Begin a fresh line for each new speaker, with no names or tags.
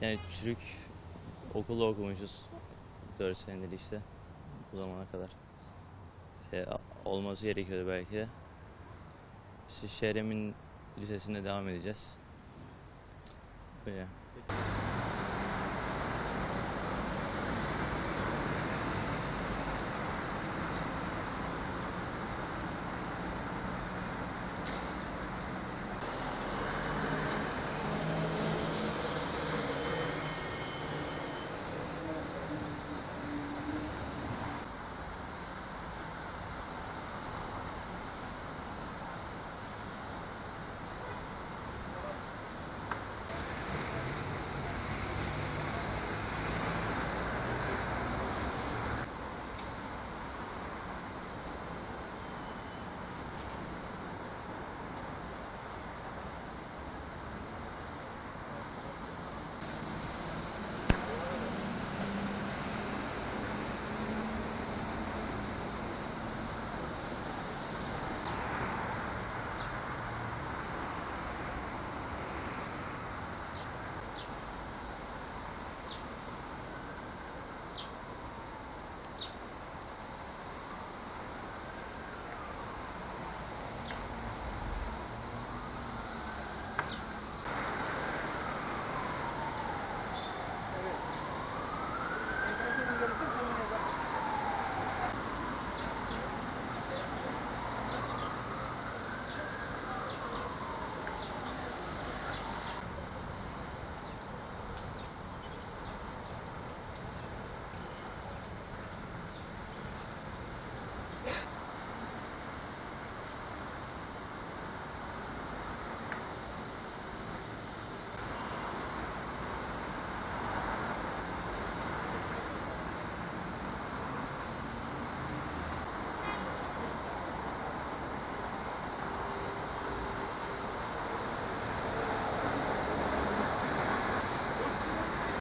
Yani çürük okulda okumuşuz 4 senedir işte bu zamana kadar. E, olması gerekiyordu belki de. İşte Şehremin Lisesi'nde devam edeceğiz. Böyle.